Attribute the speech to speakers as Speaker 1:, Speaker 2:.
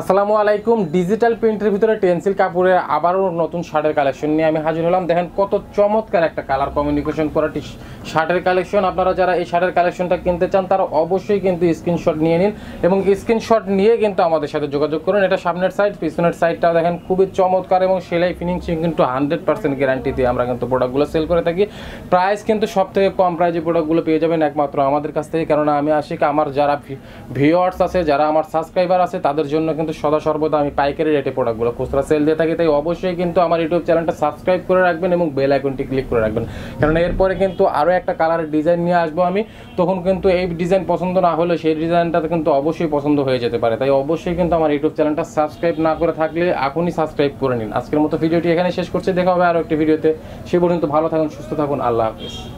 Speaker 1: আসসালামু আলাইকুম। ডিজিটাল প্রিন্টের ভিতরে টেন্সিল কাপড়ের আবারও নতুন শার্টের কালেকশন নিয়ে আমি হাজির হলাম। দেখেন কত চমৎকার একটা কালার কমিউনিকেশন করা টি শার্টের কালেকশন আপনারা যারা এই শার্টের কালেকশনটা কিনতে চান, তারা অবশ্যই কিন্তু স্ক্রিনশট নিয়ে নিন এবং স্ক্রিনশট নিয়ে কিন্তু আমাদের সাথে যোগাযোগ করুন। এটা সামনের সাইড পিছনের সাইডটাও দেখেন খুবই চমৎকার এবং সেলাই ফিনিশিং কিন্তু হান্ড্রেড পার্সেন্ট গ্যারান্টি দিয়ে আমরা কিন্তু প্রোডাক্টগুলো সেল করে থাকি। প্রাইস কিন্তু সব থেকে কম প্রাইজে প্রোডাক্টগুলো পেয়ে যাবেন একমাত্র আমাদের কাছ থেকে। কেননা আমি আসি আমার যারা ভিওয়ার্স আছে, যারা আমার সাবস্ক্রাইবার আছে, তাদের জন্য কিন্তু সদা সর্বদা আমি পাইকারি রেটে প্রোডাক্টগুলো খুচরা সেল দিয়ে থাকি। তাই অবশ্যই কিন্তু আমার ইউটিউব চ্যানেলটা সাবস্ক্রাইব করে রাখবেন এবং বেল আইকনটি ক্লিক করে রাখবেন। কারণ এরপরে কিন্তু আরও একটা কালারের ডিজাইন নিয়ে আসব আমি। তখন কিন্তু এই ডিজাইন পছন্দ না হলে সেই ডিজাইনটাতে কিন্তু অবশ্যই পছন্দ হয়ে যেতে পারে। তাই অবশ্যই কিন্তু আমার ইউটিউব চ্যানেলটা সাবস্ক্রাইব না করে থাকলে এখনই সাবস্ক্রাইব করে নিন। আজকের মতো ভিডিওটি এখানে শেষ করছি। দেখা হবে আরও একটি ভিডিওতে। সে পর্যন্ত ভালো থাকুন, সুস্থ থাকুন। আল্লাহ হাফিজ।